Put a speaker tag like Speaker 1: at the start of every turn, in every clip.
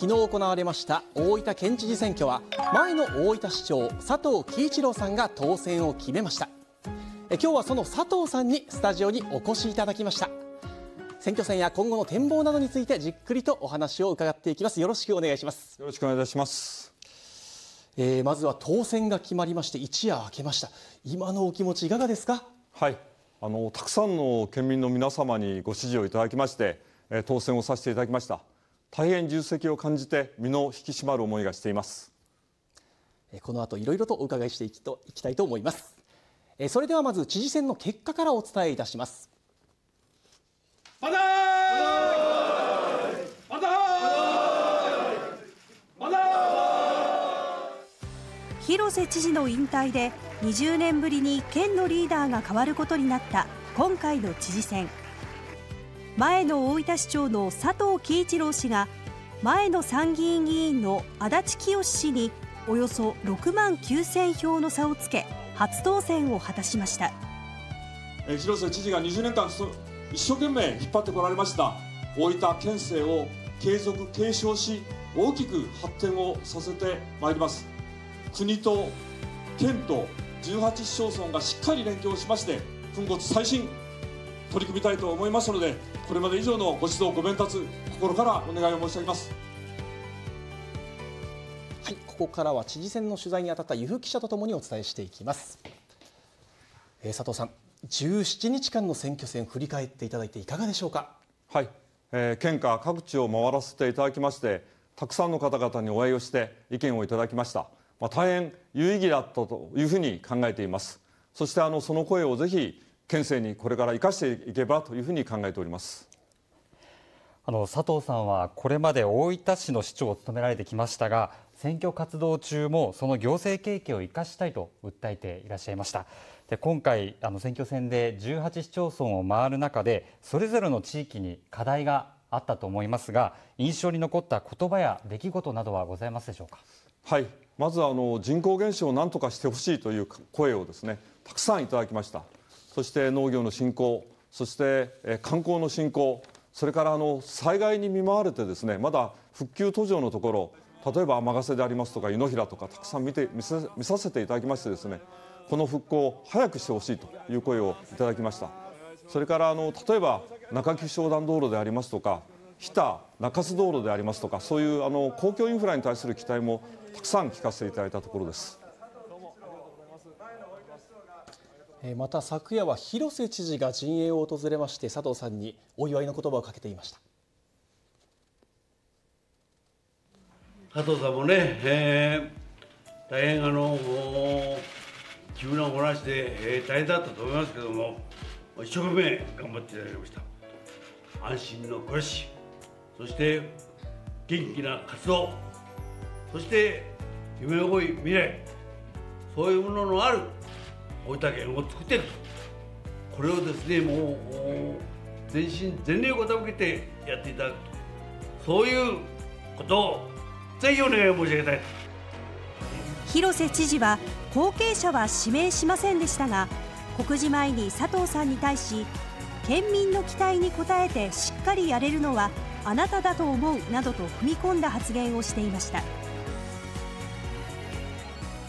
Speaker 1: 昨日行われました大分県知事選挙は前の大分市長佐藤喜一郎さんが当選を決めました。え今日はその佐藤さんにスタジオにお越しいただきました。選挙戦や今後の展望などについてじっくりとお話を伺っていきます。よろしくお願いします。
Speaker 2: よろしくお願いいたします。
Speaker 1: えー、まずは当選が決まりまして一夜明けました。今のお気持ちいかがですか？
Speaker 2: はい。あのたくさんの県民の皆様にご支持をいただきまして、えー、当選をさせていただきました大変重責を感じて身の引き締まる思いがしています。
Speaker 1: この後いろいろとお伺いしていきといきたいと思います。それではまず知事選の結果からお伝えいたします。
Speaker 3: 広瀬知事の引退で20年ぶりに県のリーダーが変わることになった今回の知事選前の大分市長の佐藤喜一郎氏が前の参議院議員の足立清氏におよそ6万9000票の差をつけ初当選を果たしました。
Speaker 4: 広瀬知事が20年間一生懸命引っ張ってこられました。大分県政を継続継承し大きく発展をさせてまいります。国と県と18市町村がしっかり連携をしまして粉骨最新取り組みたいと思いますのでこれまで以上のご指導ご鞭達心からお願いを申し上げます。
Speaker 1: はいここからは知事選の取材に当たった由布記者とともにお伝えしていきます、えー、佐藤さん17日間の選挙戦振り返っていただいていかがでしょうか？
Speaker 2: はい、えー、県下各地を回らせていただきましてたくさんの方々にお会いをして意見をいただきました。まあ、大変有意義だったというふうに考えています。そしてあのその声をぜひ県政にこれから生かしていけばというふうに考えております。
Speaker 5: あの佐藤さんはこれまで大分市の市長を務められてきましたが選挙活動中もその行政経験を生かしたいと訴えていらっしゃいました。で今回あの選挙戦で18市町村を回る中でそれぞれの地域に課題があったと思いますが印象に残った言葉や出来事などはございますでしょうか？
Speaker 2: はい。まずあの人口減少を何とかしてほしいという声をですねたくさんいただきましたそして農業の振興そして観光の振興それからあの災害に見舞われてですねまだ復旧途上のところ例えば天ヶ瀬でありますとか湯の平とかたくさん見て見さ見させていただきましてですねこの復興を早くしてほしいという声をいただきました。それからあの例えば中木商談道路でありますとか日田中津道路でありますとかそういうあの公共インフラに対する期待もたくさん聞かせていただいたところです。
Speaker 1: また昨夜は広瀬知事が陣営を訪れまして佐藤さんにお祝いの言葉をかけていました。
Speaker 6: 佐藤さんもね、えー、大変あの急なお話で、えー、大変だったと思いますけども一生懸命頑張っていただきました。安心の暮らしそして元気な活動そして夢の多い未来そういうもののある大分県を作っていくこれをですねもう全身全霊を傾けてやっていただくと。そういうことをぜひお願い申し上げたい
Speaker 3: 広瀬知事は後継者は指名しませんでしたが告示前に佐藤さんに対し県民の期待に応えてしっかりやれるのはあなただと思うなどと踏み込んだ発言をしていました。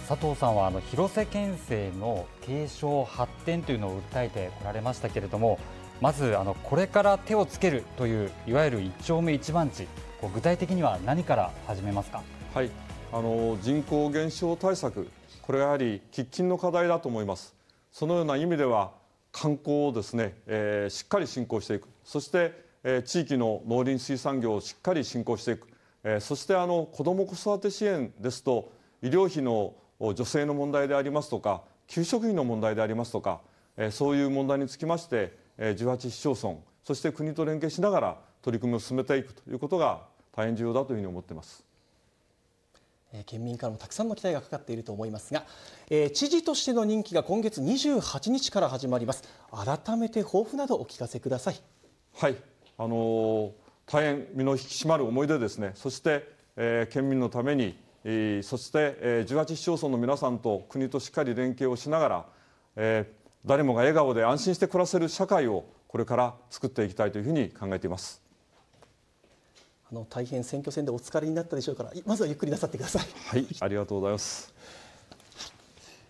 Speaker 5: 佐藤さんはあの広瀬県政の継承発展というのを訴えてこられましたけれどもまずあのこれから手をつけるといういわゆる一丁目一番地具体的には何から始めますか？
Speaker 2: はい。あの人口減少対策これはやはり喫緊の課題だと思います。そのような意味では観光をですね、えー、しっかり進行していく。そしてえ地域の農林水産業をしっかり振興していく、えそしてあの子ども子育て支援ですと医療費の女性の問題でありますとか給食費の問題でありますとか、えそういう問題につきまして、え18市町村そして国と連携しながら取り組みを進めていくということが大変重要だというふうに思っています。
Speaker 1: 県民からもたくさんの期待がかかっていると思いますが、えー、知事としての任期が今月28日から始まります。改めて抱負などお聞かせください。
Speaker 2: はい。あの大変身の引き締まる思いでですねそして、えー、県民のために、えー、そして、えー、18市町村の皆さんと国としっかり連携をしながら、えー、誰もが笑顔で安心して暮らせる社会をこれから作っていきたいというふうに考えています。
Speaker 1: あの大変選挙戦でお疲れになったでしょうからまずはゆっくりなさってください。
Speaker 2: はい、ありがとうございます。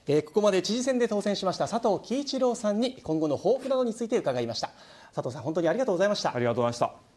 Speaker 1: えーここまで知事選で当選しました佐藤喜一郎さんに今後の抱負などについて伺いました佐藤さん本当にありがとうございました
Speaker 2: ありがとうございました。